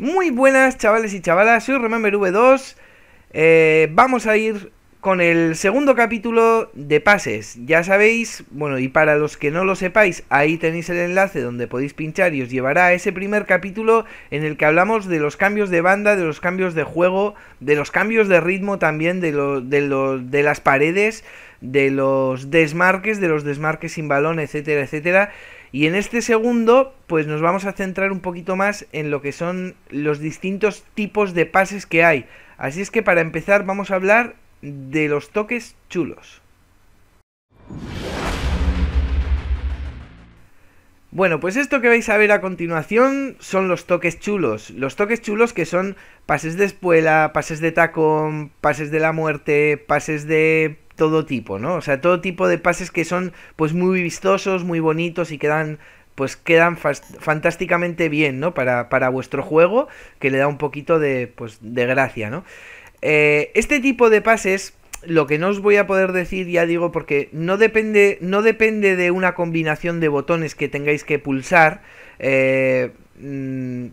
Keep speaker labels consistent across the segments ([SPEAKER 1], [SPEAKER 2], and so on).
[SPEAKER 1] Muy buenas chavales y chavalas, soy Remember V2 eh, Vamos a ir con el segundo capítulo de pases. Ya sabéis, bueno y para los que no lo sepáis Ahí tenéis el enlace donde podéis pinchar y os llevará a ese primer capítulo En el que hablamos de los cambios de banda, de los cambios de juego De los cambios de ritmo también, de, de, de las paredes De los desmarques, de los desmarques sin balón, etcétera, etcétera y en este segundo, pues nos vamos a centrar un poquito más en lo que son los distintos tipos de pases que hay. Así es que para empezar vamos a hablar de los toques chulos. Bueno, pues esto que vais a ver a continuación son los toques chulos. Los toques chulos que son pases de espuela, pases de tacón, pases de la muerte, pases de todo tipo, ¿no? O sea, todo tipo de pases que son pues muy vistosos, muy bonitos y quedan pues quedan fantásticamente bien, ¿no? Para, para, vuestro juego, que le da un poquito de, pues, de gracia, ¿no? Eh, este tipo de pases, lo que no os voy a poder decir, ya digo, porque no depende, no depende de una combinación de botones que tengáis que pulsar eh, mm,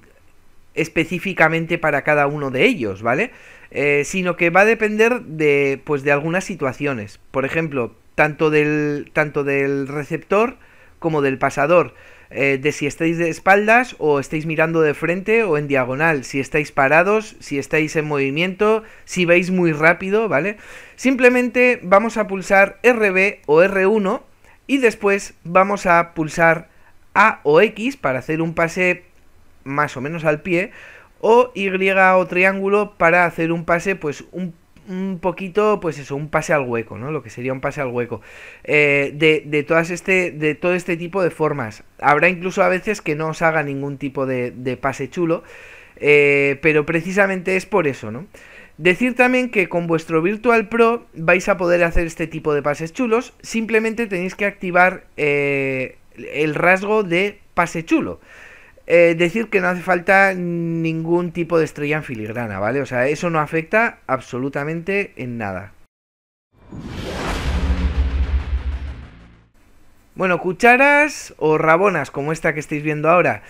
[SPEAKER 1] específicamente para cada uno de ellos, ¿vale? Eh, sino que va a depender de, pues, de algunas situaciones. Por ejemplo, tanto del, tanto del receptor como del pasador. Eh, de si estáis de espaldas o estáis mirando de frente o en diagonal, si estáis parados, si estáis en movimiento, si veis muy rápido, ¿vale? Simplemente vamos a pulsar RB o R1 y después vamos a pulsar A o X para hacer un pase más o menos al pie o Y o triángulo para hacer un pase pues un, poquito, pues eso, un pase al hueco, ¿no? Lo que sería un pase al hueco. Eh, de, de, todas este, de todo este tipo de formas. Habrá incluso a veces que no os haga ningún tipo de, de pase chulo, eh, pero precisamente es por eso, ¿no? Decir también que con vuestro Virtual Pro vais a poder hacer este tipo de pases chulos, simplemente tenéis que activar eh, el rasgo de pase chulo. Eh, decir que no hace falta ningún tipo de estrella en filigrana, ¿vale? O sea, eso no afecta absolutamente en nada. Bueno, cucharas o rabonas, como esta que estáis viendo ahora.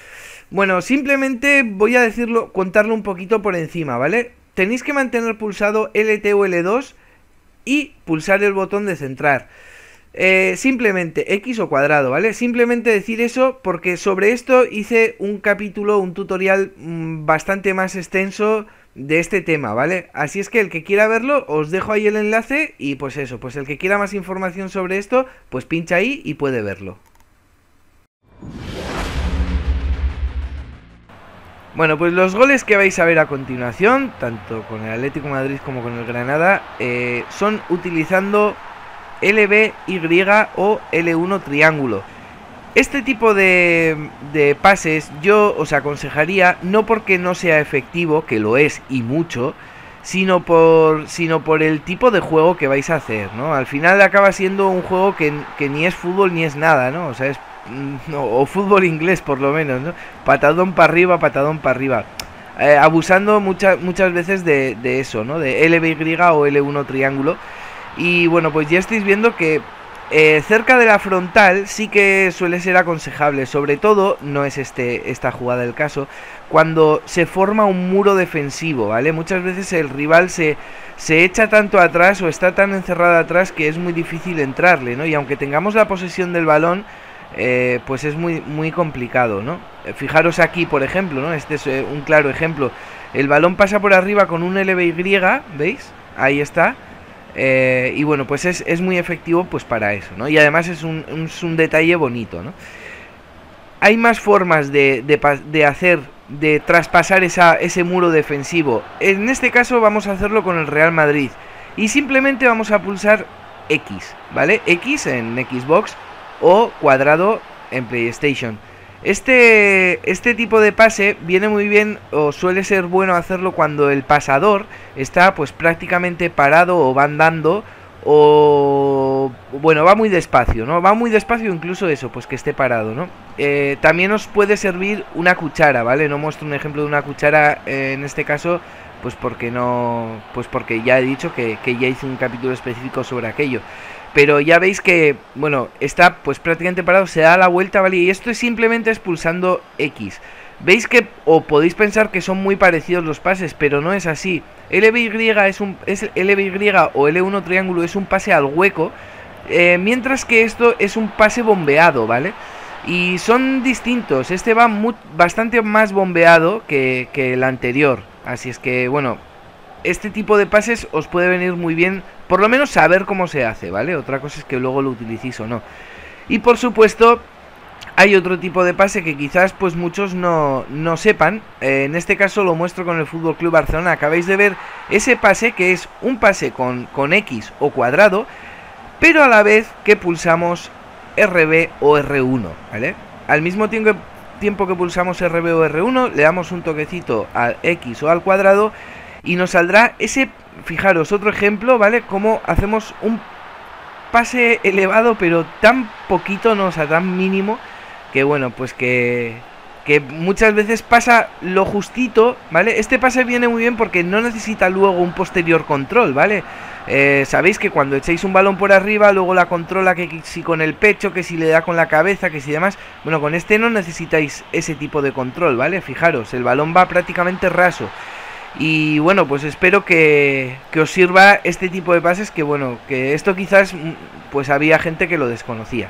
[SPEAKER 1] Bueno, simplemente voy a decirlo, contarlo un poquito por encima, ¿vale? Tenéis que mantener pulsado LT o L2 y pulsar el botón de centrar. Eh, simplemente X o cuadrado, ¿vale? Simplemente decir eso porque sobre esto hice un capítulo, un tutorial mm, bastante más extenso de este tema, ¿vale? Así es que el que quiera verlo, os dejo ahí el enlace y pues eso, pues el que quiera más información sobre esto, pues pincha ahí y puede verlo. Bueno, pues los goles que vais a ver a continuación, tanto con el Atlético Madrid como con el Granada, eh, son utilizando LB, Y o L1 triángulo. Este tipo de, de, pases yo os aconsejaría, no porque no sea efectivo, que lo es y mucho, sino por, sino por el tipo de juego que vais a hacer, ¿no? Al final acaba siendo un juego que, ni es fútbol ni es nada, ¿no? O sea, es... Mm, o fútbol inglés por lo menos, ¿no? Patadón para arriba, patadón para arriba. Eh, abusando muchas muchas veces de, de eso, ¿no? De LBY o L1 triángulo y bueno, pues ya estáis viendo que eh, cerca de la frontal sí que suele ser aconsejable, sobre todo, no es este, esta jugada el caso, cuando se forma un muro defensivo, ¿vale? Muchas veces el rival se, se echa tanto atrás o está tan encerrado atrás que es muy difícil entrarle, ¿no? Y aunque tengamos la posesión del balón, eh, pues es muy, muy complicado, ¿no? Eh, fijaros aquí, por ejemplo, ¿no? Este es un claro ejemplo. El balón pasa por arriba con un LBY, ¿veis? Ahí está eh, y bueno, pues es, muy efectivo pues para eso, ¿no? Y además es un, un detalle bonito, ¿no? Hay más formas de, de, hacer, de traspasar esa, ese muro defensivo. En este caso vamos a hacerlo con el Real Madrid. Y simplemente vamos a pulsar X, ¿vale? X en Xbox o cuadrado en PlayStation. Este, este tipo de pase viene muy bien o suele ser bueno hacerlo cuando el pasador está pues prácticamente parado o va andando o bueno va muy despacio no va muy despacio incluso eso pues que esté parado no eh, también os puede servir una cuchara vale no muestro un ejemplo de una cuchara eh, en este caso pues porque no pues porque ya he dicho que, que ya hice un capítulo específico sobre aquello pero ya veis que, bueno, está pues prácticamente parado, se da la vuelta, ¿vale? Y esto es simplemente expulsando X. Veis que o podéis pensar que son muy parecidos los pases, pero no es así. LBY es un es LBY o L1 triángulo es un pase al hueco, eh, mientras que esto es un pase bombeado, ¿vale? Y son distintos. Este va bastante más bombeado que el anterior. Así es que, bueno, este tipo de pases os puede venir muy bien, por lo menos saber cómo se hace, ¿vale? Otra cosa es que luego lo utilicéis o no. Y por supuesto, hay otro tipo de pase que quizás pues muchos no, no sepan. Eh, en este caso lo muestro con el Fútbol Club Barcelona. Acabáis de ver ese pase que es un pase con, con X o cuadrado, pero a la vez que pulsamos RB o R1, ¿vale? Al mismo tiempo, tiempo que pulsamos RB o R1, le damos un toquecito al X o al cuadrado y nos saldrá ese, fijaros, otro ejemplo, ¿vale? Como hacemos un pase elevado, pero tan poquito, no, o sea, tan mínimo que bueno, pues que, que muchas veces pasa lo justito, ¿vale? Este pase viene muy bien porque no necesita luego un posterior control, ¿vale? Eh, Sabéis que cuando echáis un balón por arriba, luego la controla que si con el pecho, que si le da con la cabeza, que si demás. Bueno, con este no necesitáis ese tipo de control, ¿vale? Fijaros, el balón va prácticamente raso. Y bueno, pues espero que, que os sirva este tipo de pases que bueno, que esto quizás mm, pues había gente que lo desconocía.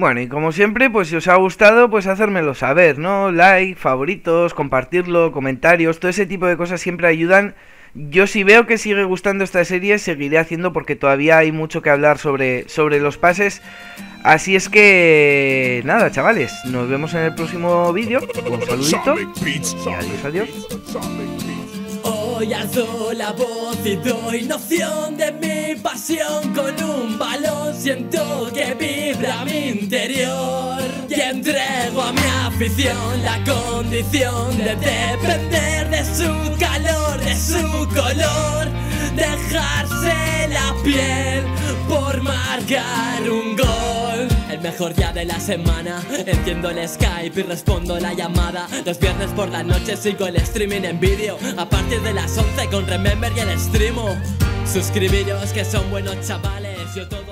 [SPEAKER 1] Bueno, y como siempre, pues si os ha gustado, pues hacérmelo saber, ¿no? Like, favoritos, compartirlo, comentarios, todo ese tipo de cosas siempre ayudan. Yo si veo que sigue gustando esta serie, seguiré haciendo porque todavía hay mucho que hablar sobre, sobre los pases. Así es que... Nada, chavales, nos vemos en el próximo vídeo. Un saludito. Y adiós, adiós.
[SPEAKER 2] Hoy alzo la voz y doy noción de mi pasión Con un balón siento que vibra mi interior la condición de depender de su calor, de su color Dejarse la piel por marcar un gol. El mejor día de la semana Entiendo el Skype y respondo la llamada. Los viernes por la noche sigo el streaming en vídeo A partir de las 11 con Remember y el streamo. Suscribiros que son buenos chavales Yo todo